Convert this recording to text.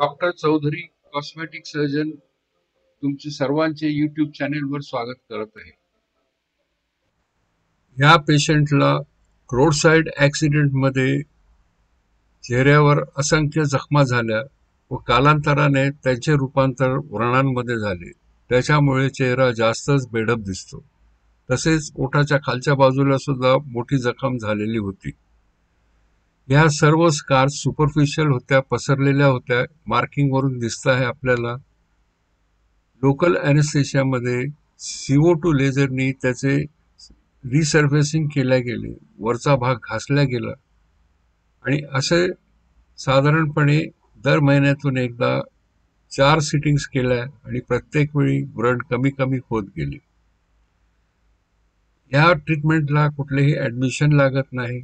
Doctor Chaudhari cosmetic surgeon तुमचे सर्वांचे YouTube चॅनेलवर स्वागत करत आहे. या पेशंटला रोड साईड ॲक्सिडेंटमध्ये चेहऱ्यावर असंख्य जखमा झाल्या व कालांतराने त्यांचे रूपांतर व्रणांमध्ये झाले. त्याच्यामुळे चेहरा जास्तच बेडप दिसतो. तसेच ओठाच्या खालच्या बाजूला सुद्धा मोठी जखम झालेली होती. या सर्व स्कार्स सुपरफिशियल होत्या पसरलेल्या होत्या मार्किंग वरून दिसत आहे आपल्याला. लोकल ॲनेस्थेशियामध्ये सीओ टू लेझरनी त्याचे रिसर्फेसिंग केल्या गेले. वरचा भाग घासला गेला. आणि असे साधारणपणे दर महिन्यातून एकदा चार सिटिंग्स केल्या आणि प्रत्येक वेळी व्रण कमी कमी होत गेले. या ट्रीटमेंटला कुठलेही ॲडमिशन लागत नाही.